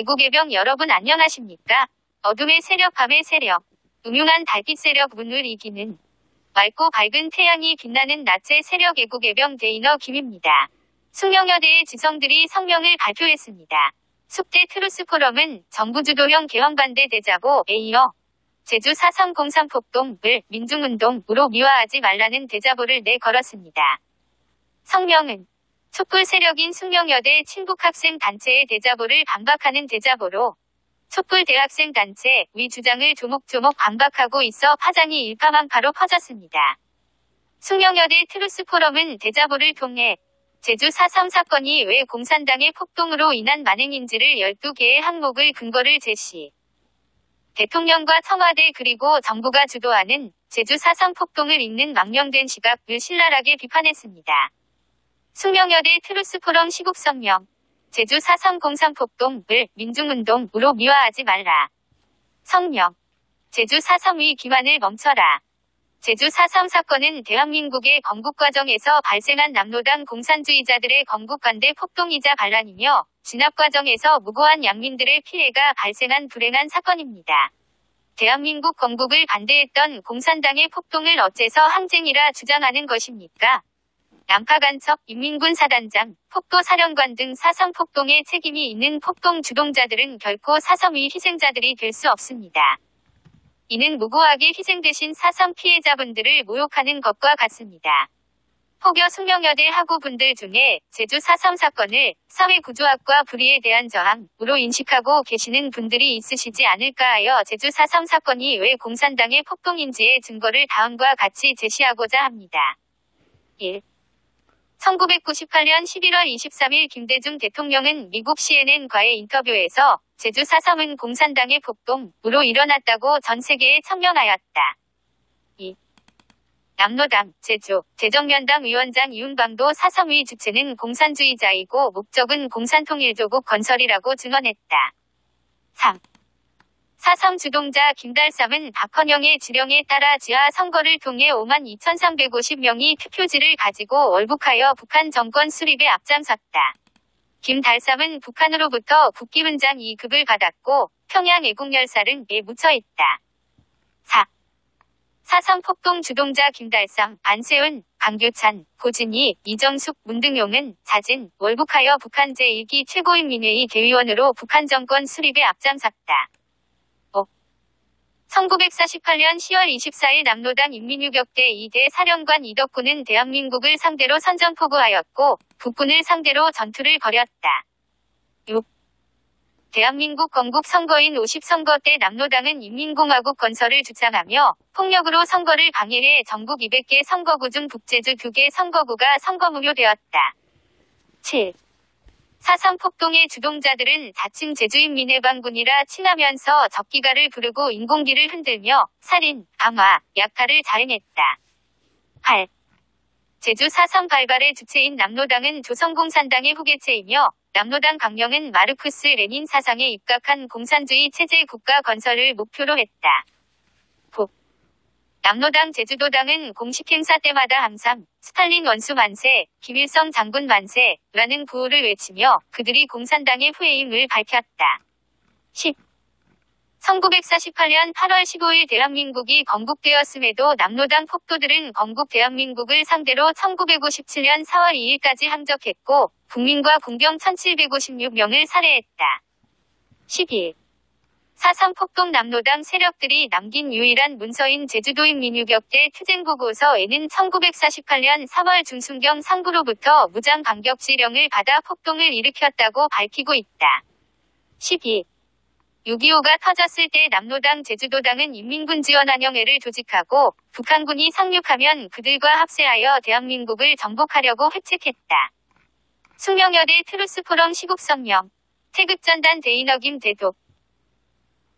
애국애병 여러분 안녕하십니까? 어둠의 세력 밤의 세력. 음흉한 달빛 세력 문을 이기는 맑고 밝은 태양이 빛나는 낮의 세력 애국애병 데이너 김입니다. 숙명여대의 지성들이 성명을 발표했습니다. 숙대 트루스 포럼은 정부 주도형 개헌반대 대자보 에 이어 제주 4.303 폭동을 민중운동으로 미화하지 말라는 대자보를 내걸었습니다. 성명은 촛불 세력인 숙명여대 친북학생 단체의 대자보를 반박하는 대자보로 촛불 대학생 단체의 주장을 조목조목 반박하고 있어 파장이 일파만파로 퍼졌습니다. 숙명여대 트루스 포럼은 대자보를 통해 제주 4.3 사건이 왜 공산당의 폭동으로 인한 만행인지를 12개의 항목을 근거를 제시. 대통령과 청와대 그리고 정부가 주도하는 제주 4.3 폭동을 잇는 망령된 시각을 신랄하게 비판했습니다. 숙명여대 트루스 포럼 시국성명. 제주 4.303 폭동을 민중운동으로 미화하지 말라. 성명. 제주 4.3의 기만을 멈춰라. 제주 4.3 사건은 대한민국의 건국 과정에서 발생한 남로당 공산주의자들의 건국반대 폭동이자 반란이며 진압 과정에서 무고한 양민들의 피해가 발생한 불행한 사건입니다. 대한민국 건국을 반대했던 공산당의 폭동을 어째서 항쟁이라 주장하는 것입니까? 남파간첩, 인민군 사단장, 폭도사령관 등 사상 폭동에 책임이 있는 폭동 주동자들은 결코 사섬의 희생자들이 될 수 없습니다. 이는 무고하게 희생되신 사상 피해자분들을 모욕하는 것과 같습니다. 혹여 숙명여대 학우분들 중에 제주 4.3 사건을 사회구조학과 불의에 대한 저항으로 인식하고 계시는 분들이 있으시지 않을까 하여 제주 4.3 사건이 왜 공산당의 폭동인지의 증거를 다음과 같이 제시하고자 합니다. 1. 1998년 11월 23일 김대중 대통령은 미국 CNN과의 인터뷰에서 제주 4.3은 공산당의 폭동으로 일어났다고 전 세계에 천명하였다. 2. 남로당, 제주, 재정연당 위원장 이윤방도 4.3의 주체는 공산주의자이고 목적은 공산통일조국 건설이라고 증언했다. 3. 사성 주동자 김달삼은 박헌영의 지령에 따라 지하 선거를 통해 5만 2,350명이 투표지를 가지고 월북하여 북한 정권 수립에 앞장섰다. 김달삼은 북한으로부터 국기훈장 2급을 받았고 평양 애국열사릉에 묻혀 있다. 4. 사상 폭동 주동자 김달삼, 안세훈, 강규찬, 고진희, 이정숙, 문등용은 자진, 월북하여 북한 제1기 최고인민회의 대위원으로 북한 정권 수립에 앞장섰다. 1948년 10월 24일 남로당 인민유격대 2대 사령관 이덕구는 대한민국을 상대로 선전포고하였고 북군을 상대로 전투를 벌였다. 6. 대한민국 건국 선거인 50선거 때 남로당은 인민공화국 건설을 주장하며 폭력으로 선거를 방해해 전국 200개 선거구 중 북제주 2개 선거구가 선거 무효되었다. 7. 사상 폭동의 주동자들은 자칭 제주인민 해방군이라 칭하면서 적기가를 부르고 인공기를 흔들며 살인, 강화, 약화를 자행했다. 8. 제주 사상 발발의 주체인 남로당은 조선공산당의 후계체이며 남로당 강령은 마르크스 레닌 사상에 입각한 공산주의 체제 국가 건설을 목표로 했다. 남로당 제주도당은 공식 행사 때마다 항상 스탈린 원수 만세, 김일성 장군 만세라는 구호를 외치며 그들이 공산당의 후예임을 밝혔다. 10. 1948년 8월 15일 대한민국이 건국되었음에도 남로당 폭도들은 건국 대한민국을 상대로 1957년 4월 2일까지 항적했고 국민과 군경 1756명을 살해했다. 11. 사상 폭동 남로당 세력들이 남긴 유일한 문서인 제주도인 민유격대 투쟁보고서에는 1948년 3월 중순경 상부로부터 무장 반격 지령을 받아 폭동을 일으켰다고 밝히고 있다. 12. 6.25가 터졌을 때 남로당 제주도당은 인민군 지원환영회를 조직하고 북한군이 상륙하면 그들과 합세하여 대한민국을 정복하려고 획책했다. 숙명여대 트루스포럼 시국성명 태극전단 대인어김 대독